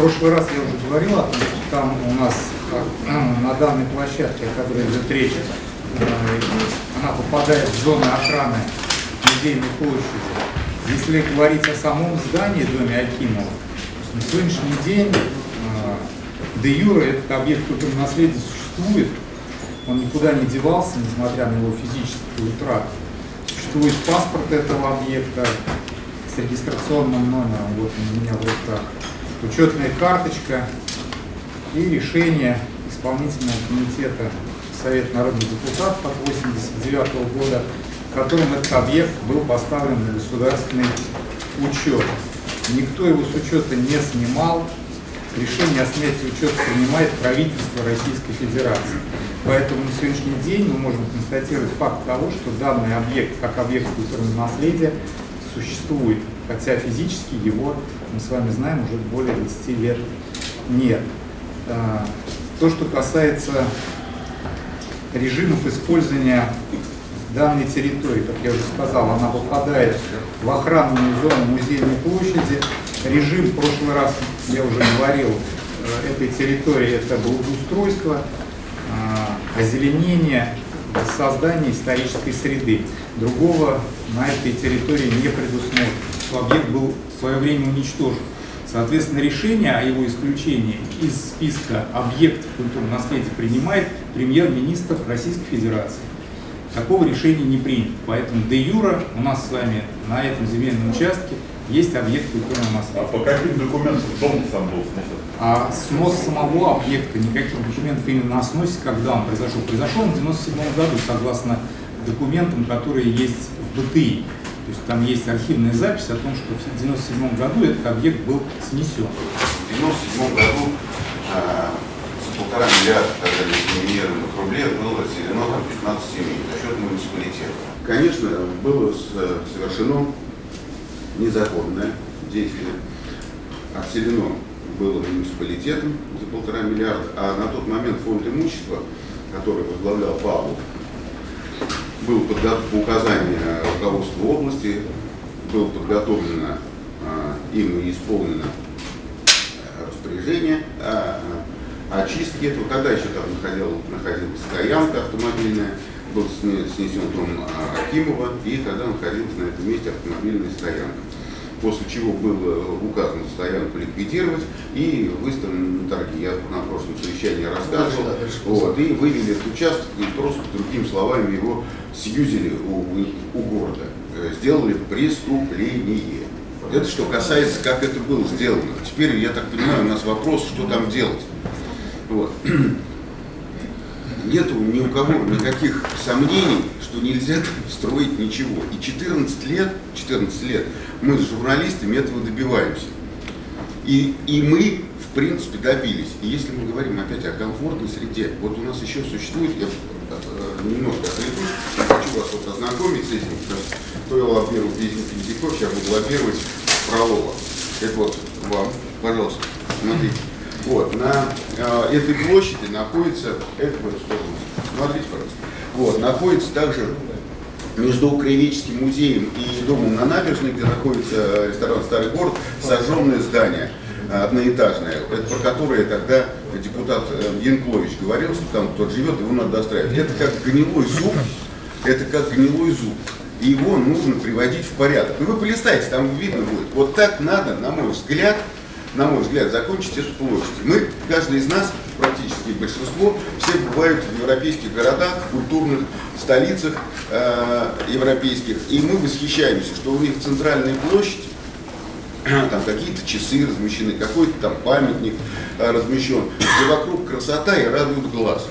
прошлый раз я уже говорил о том, что там у нас на данной площадке, о которой идет речь, э, она попадает в зону охраны музейной площади. Если говорить о самом здании, доме Акимова, на сегодняшний день э, де юре этот объект культурного наследия существует, он никуда не девался, несмотря на его физическую утрату. Существует паспорт этого объекта с регистрационным номером, вот он у меня в руках, учетная карточка и решение исполнительного комитета Совета народных депутатов от 1989 года, которым этот объект был поставлен на государственный учет. Никто его с учета не снимал, решение о снятии учета принимает правительство Российской Федерации. Поэтому на сегодняшний день мы можем констатировать факт того, что данный объект, как объект культурного наследия, существует, хотя физически его, мы с вами знаем, уже более 20 лет нет. А, то, что касается режимов использования данной территории, как я уже сказал, она попадает в охранную зону музейной площади. Режим, в прошлый раз я уже говорил, э, этой территории это благоустройство, а, озеленение, создание исторической среды. Другого на этой территории не предусмотрено. Объект был в свое время уничтожен. Соответственно, решение о его исключении из списка объектов культурного наследия принимает премьер-министр Российской Федерации. Такого решения не принято. Поэтому де юра у нас с вами на этом земельном участке есть объект культурного наследия. А по каким документам дом сам был снесен? А снос самого объекта, никаких документов именно о сносе, когда он произошел. Произошел он в 1997 году, согласно документам, которые есть в БТИ. То есть там есть архивная запись о том, что в 1997 году этот объект был снесен. В 1997 году а, за полтора миллиарда тогда легенерных рублей было разделено там 15 семей за счет муниципалитета. Конечно, было совершено незаконное действие. Отселено было муниципалитетом за полтора миллиарда, а на тот момент фонд имущества, который возглавлял Павлов, был подготовлен по указанию руководства области, было подготовлено а, им исполнено а, распоряжение о, о очистке этого. Тогда еще там находил, находилась стоянка автомобильная, был снесен дом Акимова, и тогда находилась на этом месте автомобильная стоянка после чего было указано стоянку ликвидировать и выставлен на торги. Я на прошлом совещании рассказывал. Вот, и вывели этот участок и просто, другими словами, его сьюзили у, у города. Э, сделали преступление. Это что касается, как это было сделано. Теперь, я так понимаю, у нас вопрос, что там делать. Вот. Нету ни у кого никаких сомнений, что нельзя строить ничего. И 14 лет, 14 лет мы с журналистами этого добиваемся. И, и мы, в принципе, добились. И если мы говорим опять о комфортной среде, вот у нас еще существует, я э, немножко отвлекусь, хочу вас вот ознакомить с этим, то я лоббировал Песню Пиндиков, сейчас буду лоббировать Фролова. Это вот вам, пожалуйста, смотрите. Вот, на э, этой площади находится, это вот, смотрите, пожалуйста, вот, находится также между Краеведческим музеем и домом на набережной, где находится ресторан «Старый город», сожженное здание одноэтажное, это про которое тогда депутат э, Янклович говорил, что там кто живет, его надо достраивать. Это как гнилой зуб, это как гнилой зуб. И его нужно приводить в порядок. Ну вы полистайте, там видно будет. Вот так надо, на мой взгляд, на мой взгляд, закончить эту площадь. Мы, каждый из нас, практически большинство, все бывают в европейских городах, в культурных столицах э, европейских, и мы восхищаемся, что у них центральная площадь, там какие-то часы размещены, какой-то там памятник э, размещен, где вокруг красота и радует глаз.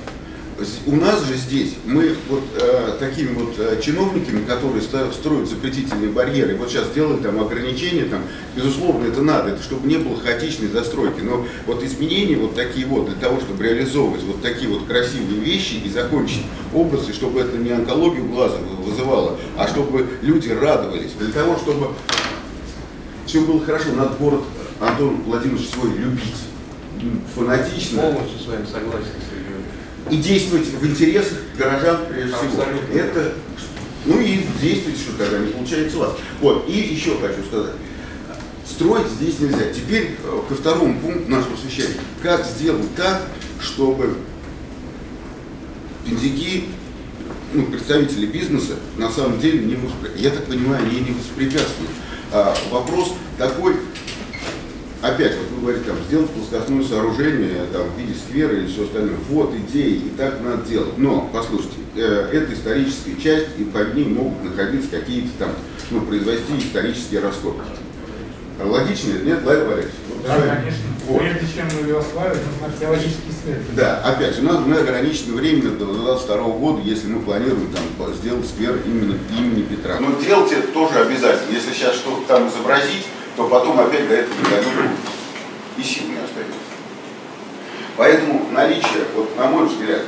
У нас же здесь мы вот э, такими вот э, чиновниками, которые строят запретительные барьеры, вот сейчас делают там ограничения, там, безусловно, это надо, это чтобы не было хаотичной застройки, но вот изменения вот такие вот для того, чтобы реализовывать вот такие вот красивые вещи и закончить образ, и чтобы это не онкологию глаза вызывало, а чтобы люди радовались, для того, чтобы все было хорошо, надо город Антон Владимирович свой любить. Фанатично. Полностью с вами согласен, и действовать в интересах горожан прежде всего. Это, ну и действовать, что тогда не получается у вас. Вот, и еще хочу сказать. строить здесь нельзя. Теперь э, ко второму пункту нашего совещания. Как сделать так, чтобы пензяки, ну, представители бизнеса, на самом деле не воспрепятствуют. Я так понимаю, они не воспрепятствуют. А, вопрос такой, опять, вот вы говорите, там, сделать плоскостное сооружение там, в виде сквера или все остальное. Вот идеи, и так надо делать. Но, послушайте, э, это историческая часть, и под ней могут находиться какие-то там, ну, произвести исторические раскопки. Логично это? Нет, Лайк Валерьевич? Вот Да, конечно. Вот. Прежде чем ее осваивать, нужно археологический след. Да, опять, у нас мы ограничено время до 22 года, если мы планируем там сделать сквер именно имени Петра. Но делать это тоже обязательно. Если сейчас что-то там изобразить, то потом опять до этого дойдут и сил не остается. Поэтому наличие, вот на мой взгляд,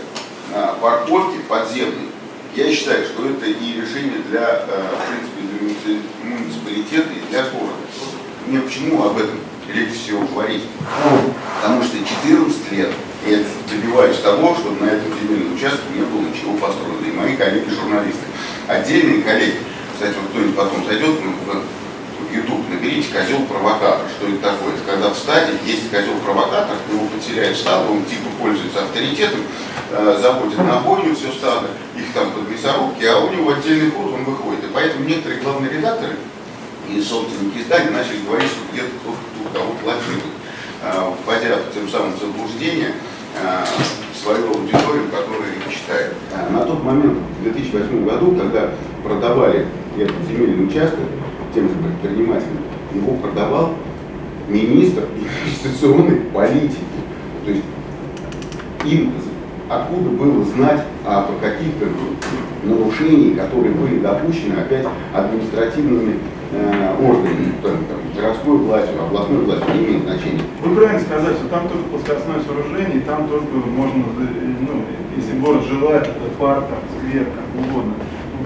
парковки подземной, я считаю, что это и решение для, э, в принципе, для муници- муниципалитета и для города. Мне почему об этом легче всего говорить? Потому что 14 лет я добиваюсь того, чтобы на этом земельном участке не было ничего построено. И мои коллеги-журналисты. Отдельные коллеги, кстати, вот кто-нибудь потом зайдет ну, в YouTube, наберите козел-провокатор. Что это такое? Это когда в стаде есть козел-провокатор, его подселяет стадо, он типа пользуется авторитетом, э, заводит на бойню все стадо, их там под мясорубки, а у него отдельный ход, он выходит. И поэтому некоторые главные редакторы и собственники изданий начали говорить, что где-то кто-то кого-то э, вводя тем самым в заблуждение э, свою аудиторию, которая их читает. На тот момент, в 2008 году, когда продавали этот земельный участок тем же предпринимателям, его продавал министр инвестиционной политики. То есть им откуда было знать о каких-то нарушениях, которые были допущены опять административными э, органами, там, там, городской властью, областной властью, не имеет значения. Вы правильно сказали, что там только плоскостное сооружение, там только можно, ну, если город желает, это парк, там, сквер, как угодно.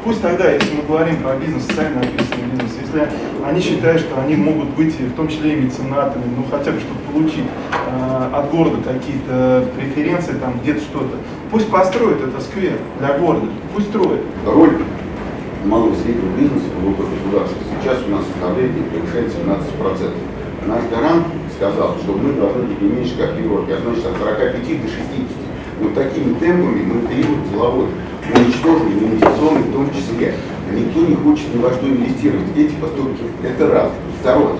Пусть тогда, если мы говорим про бизнес, социально ответственный бизнес, если они считают, что они могут быть в том числе и меценатами, ну хотя бы чтобы получить э, от города какие-то преференции, там где-то что-то, пусть построят это сквер для города, пусть строят. Роль малого среднего бизнеса в ВВП государства сейчас у нас составляет не превышает 17%. Наш гарант сказал, что мы должны быть не меньше, Европе, а значит от 45 до 60. Но такими темпами мы период деловой уничтожим инвестиционный в том числе. Никто не хочет ни во что инвестировать. Эти поступки – это раз. Второе.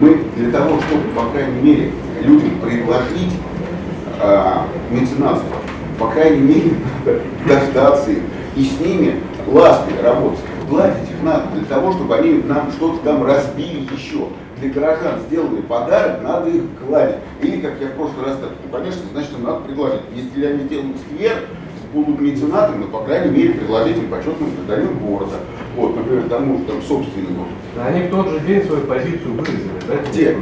Мы для того, чтобы, по крайней мере, людям предложить а, меценатство, по крайней мере, дождаться и с ними ласково работать. Платить их надо для того, чтобы они нам что-то там разбили еще. Для горожан сделали подарок, надо их гладить. Или, как я в прошлый раз так, ну, конечно, значит, им надо предложить. Если они сделают сквер, будут меценатами, но, по крайней мере, предложить им почетным гражданину города. Вот, например, тому же там собственнику. Да Они в тот же день свою позицию выразили, да? Где?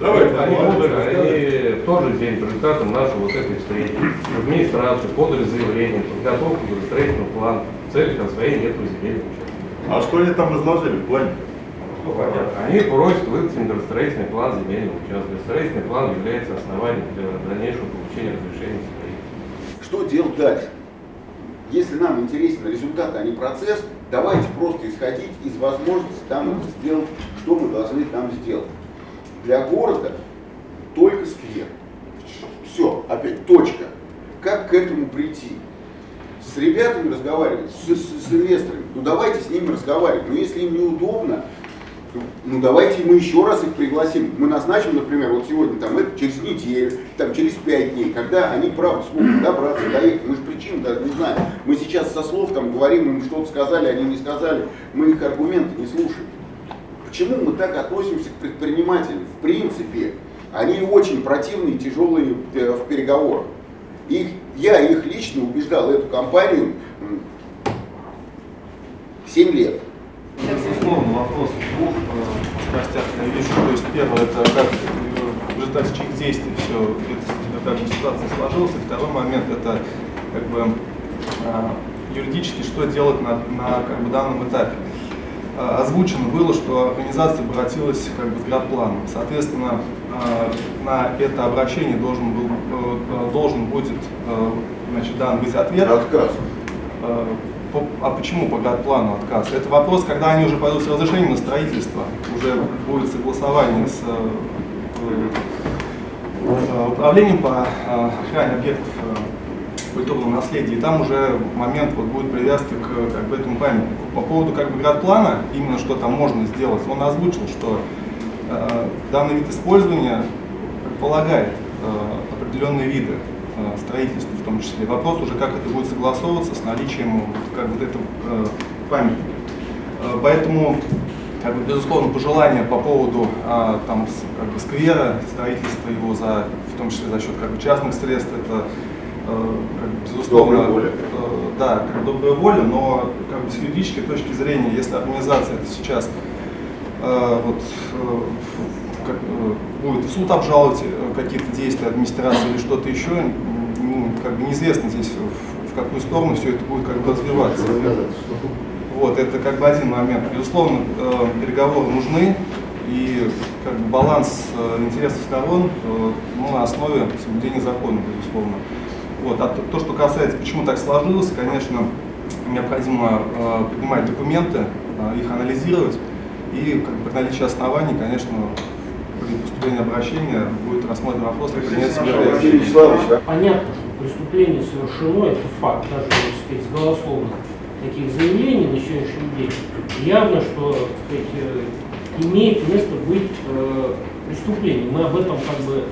Давайте, Они, подали, они в тот же день по результатам нашей вот этой встречи в администрацию подали заявление, подготовку градостроительного плана в целях освоения этого земельного участка. А что они там изложили в плане? Они просят выдать им градостроительный план земельного участка. Градостроительный план является основанием для дальнейшего получения разрешения. Что делать дальше? Если нам интересен результат, а не процесс, давайте просто исходить из возможности там сделать, что мы должны там сделать. Для города только сквер. Все, опять точка. Как к этому прийти? С ребятами разговаривать, с, с- с инвесторами. Ну давайте с ними разговаривать. Но если им неудобно, ну давайте мы еще раз их пригласим. Мы назначим, например, вот сегодня там это через неделю, там через пять дней, когда они правда смогут добраться, доехать. Мы же причину даже не знаем. Мы сейчас со слов там говорим, им что-то сказали, они не сказали, мы их аргументы не слушаем. Почему мы так относимся к предпринимателям? В принципе, они очень противные тяжелые э, в переговорах. Их, я их лично убеждал, эту компанию, м, 7 лет. Вопрос в двух э, частях я вижу. То есть первое, это как э, в результате чьих действий все как бы ситуация сложилась. И второй момент, это как бы э, юридически, что делать на, на как бы, данном этапе. Э, Озвучено было, что организация обратилась как бы с градпланом. Соответственно, э, на это обращение должен, был, э, э, должен будет э, значит, дан быть ответ. Отказ. А почему по градплану отказ? Это вопрос, когда они уже пойдут с разрешением на строительство, уже будет согласование с э, э, управлением по э, охране объектов культурного наследия, и там уже момент вот будет привязки к как бы, этому памятнику. По поводу как бы градплана, именно что там можно сделать, он озвучил, что э, данный вид использования предполагает э, определенные виды строительства в том числе. Вопрос уже, как это будет согласовываться с наличием как вот этого э, памятника. Э, Поэтому, как бы, безусловно, пожелания по поводу а, там, как бы, сквера, строительства его, за, в том числе за счет как бы, частных средств, это, э, как бы, безусловно, Добрая воля. э, да, как добрая воля, но как бы, с юридической точки зрения, если организация это сейчас э, вот, э, как, э, будет в суд обжаловать э, какие-то действия администрации или что-то еще, ну, как бы неизвестно здесь в, в какую сторону все это будет как бы развиваться. Вот, это как бы один момент. Безусловно, э, переговоры нужны, и как бы баланс э, интересов сторон э, ну, на основе соблюдения закона, безусловно. Вот. А то, то, что касается, почему так сложилось, конечно, необходимо э, поднимать документы, э, их анализировать, и как бы, при наличии оснований, конечно, при поступлении обращения будет рассмотрен вопрос и принять Василий Вячеславович, да? Понятно, что преступление совершено, это факт, даже, так сказать, с голословных таких заявлений на сегодняшний день. Явно, что, так сказать, э, имеет место быть э, преступление. Мы об этом как бы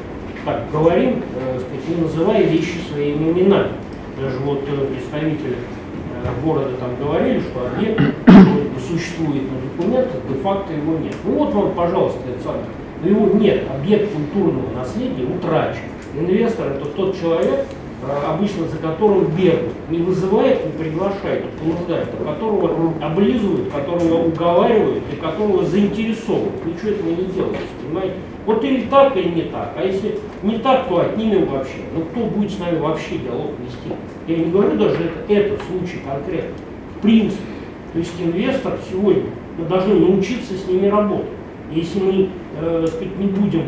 так говорим, э, сказать, не называя вещи своими именами. Даже вот э, представители э, города там говорили, что объект существует на документах, де-факто его нет. Ну вот вам, пожалуйста, Александр, но его нет, объект культурного наследия утрачен. Инвестор это тот человек, э, обычно за которого бегают, не вызывает, не приглашает, а понуждает, а которого облизывают, которого уговаривают и которого заинтересовывают. Ничего этого не делается, понимаете? Вот или так, или не так. А если не так, то отнимем вообще. Ну кто будет с нами вообще диалог вести? Я не говорю даже это, этот случай конкретно. В принципе. То есть инвестор сегодня, мы должны научиться с ними работать. Если мы, э, не будем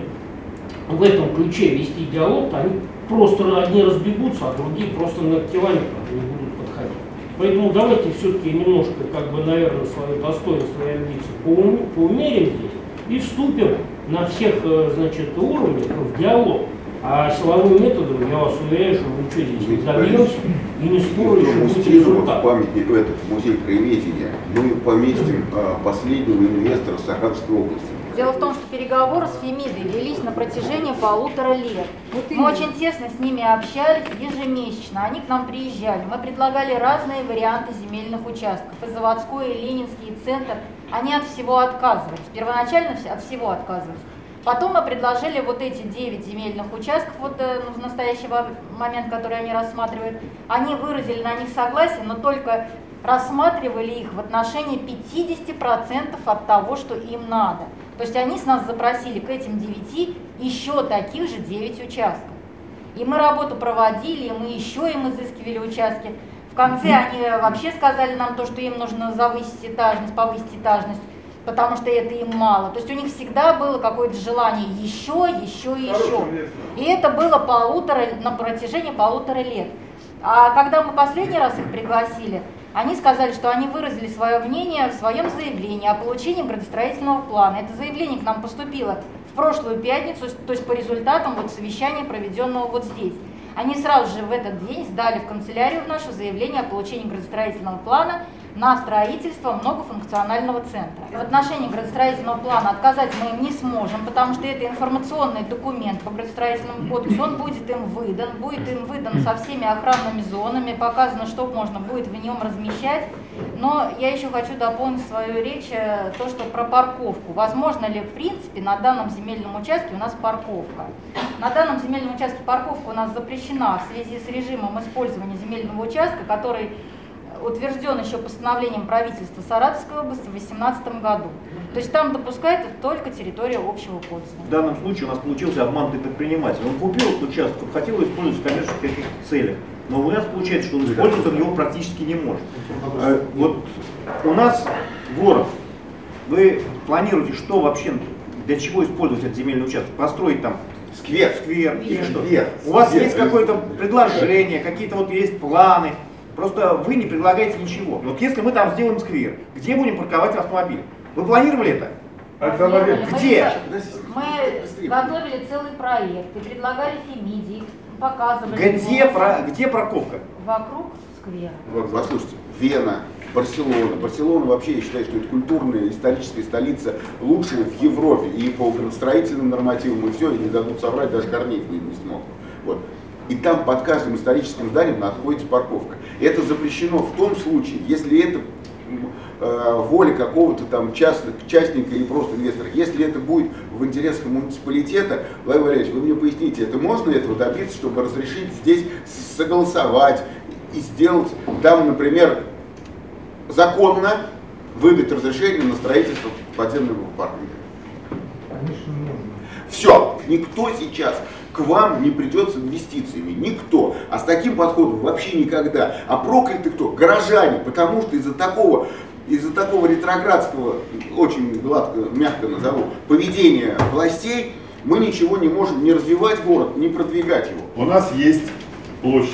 в этом ключе вести диалог, то они просто одни разбегутся, а другие просто активане не будут подходить. Поэтому давайте все-таки немножко, как бы, наверное, свое достоинство и амбиции поум- поумерим здесь и вступим на всех, э, значит, уровнях в диалог. А силовым методом, я вас уверяю, что мы ничего здесь не добьемся, и не скоро еще будет результат. памятник этот, музей краеведения, мы поместим а, последнего инвестора Саратовской области. Дело в том, что переговоры с Фемидой велись на протяжении полутора лет. Мы очень тесно с ними общались ежемесячно. Они к нам приезжали. Мы предлагали разные варианты земельных участков. И заводской, и ленинский, и центр. Они от всего отказывались. Первоначально от всего отказывались. Потом мы предложили вот эти 9 земельных участков, вот э, ну, в настоящий момент, которые они рассматривают. Они выразили на них согласие, но только рассматривали их в отношении 50% от того, что им надо. То есть они с нас запросили к этим 9 еще таких же 9 участков. И мы работу проводили, и мы еще им изыскивали участки. В конце они вообще сказали нам то, что им нужно завысить этажность, повысить этажность, потому что это им мало. То есть у них всегда было какое-то желание еще, еще и еще. И это было полутора, на протяжении полутора лет. А когда мы последний раз их пригласили, они сказали, что они выразили свое мнение в своем заявлении о получении градостроительного плана. Это заявление к нам поступило в прошлую пятницу, то есть по результатам вот совещания, проведенного вот здесь. Они сразу же в этот день сдали в канцелярию в нашу заявление о получении градостроительного плана на строительство многофункционального центра. В отношении градостроительного плана отказать мы им не сможем, потому что это информационный документ по градостроительному кодексу, он будет им выдан, будет им выдан со всеми охранными зонами, показано, что можно будет в нем размещать. Но я еще хочу дополнить свою речь э, то, что про парковку. Возможно ли, в принципе, на данном земельном участке у нас парковка? На данном земельном участке парковка у нас запрещена в связи с режимом использования земельного участка, который утвержден еще постановлением правительства Саратовской области в 2018 году. То есть там допускается только территория общего В пользования. данном случае у нас получился обманутый предприниматель. Он купил этот участок, он хотел его использовать в коммерческих каких-то целях. Но у нас получается, что он использовать он его практически не может. Э, Вот у нас город. Вы планируете, что вообще, для чего использовать этот земельный участок? Построить там Сквер. сквер или что? Сквер. У вас Сквер. есть какое-то предложение, какие-то вот есть планы? Просто вы не предлагаете ничего. Вот если мы там сделаем сквер, где будем парковать автомобиль? Вы планировали это? Мы Где? Мы готовили целый проект и предлагали Фемиде, показывали. Где, про, где парковка? Вокруг сквера. Вот, послушайте, Вена, Барселона. Барселона вообще, я считаю, что это культурная историческая столица лучшая в Европе. И по градостроительным нормативам, и все, и не дадут соврать, даже Корнеев не, не смог. Вот. И там под каждым историческим зданием находится парковка. Это запрещено в том случае, если это э, воля какого-то там частных, частника или просто инвестора. Если это будет в интересах муниципалитета, Владимир Валерьевич, вы мне поясните, это можно этого добиться, чтобы разрешить здесь согласовать и сделать там, например, законно выдать разрешение на строительство подземного паркинга? Конечно, можно. Все, никто сейчас к вам не придет с инвестициями, никто. А с таким подходом вообще никогда. А прокляты кто? Горожане, потому что из-за такого, из-за такого ретроградского, очень гладко, мягко назову, поведения властей, мы ничего не можем не развивать город, не продвигать его. У нас есть площадь,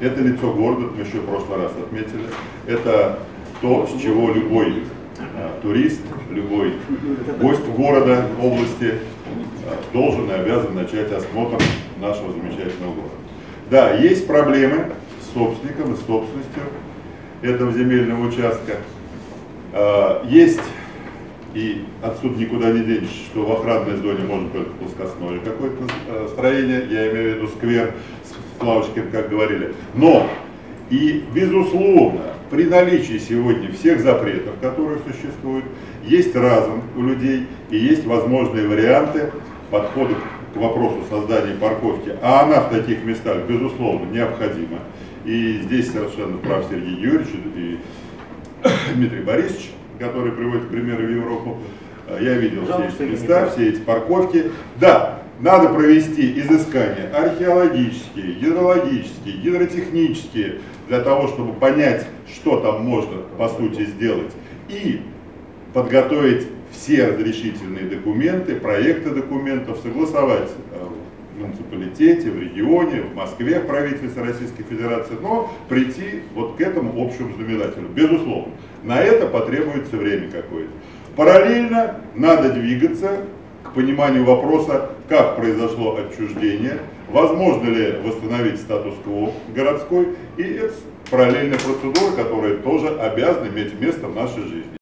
это лицо города, мы еще в прошлый раз отметили. Это то, с чего любой э, турист, любой гость города, области должен и обязан начать осмотр нашего замечательного города. Да, есть проблемы с собственником и собственностью этого земельного участка. Э, Есть, и отсюда никуда не денешься, что в охранной зоне может только плоскостное какое-то э, строение, я имею в виду сквер с лавочками, как говорили. Но и, безусловно, при наличии сегодня всех запретов, которые существуют, есть разум у людей и есть возможные варианты подхода к вопросу создания парковки. А она в таких местах, безусловно, необходима. И здесь совершенно прав Сергей Юрьевич и Дмитрий Борисович, который приводит примеры в Европу. Я видел все эти места, все эти парковки. Да, надо провести изыскания археологические, гидрологические, гидротехнические, для того, чтобы понять, что там можно по сути сделать. И подготовить все разрешительные документы, проекты документов, согласовать э, в муниципалитете, в регионе, в Москве, в правительстве Российской Федерации, но прийти вот к этому общему знаменателю. Безусловно, на это потребуется время какое-то. Параллельно надо двигаться к пониманию вопроса, как произошло отчуждение, возможно ли восстановить статус-кво городской, и это параллельная процедура, которая тоже обязана иметь место в нашей жизни.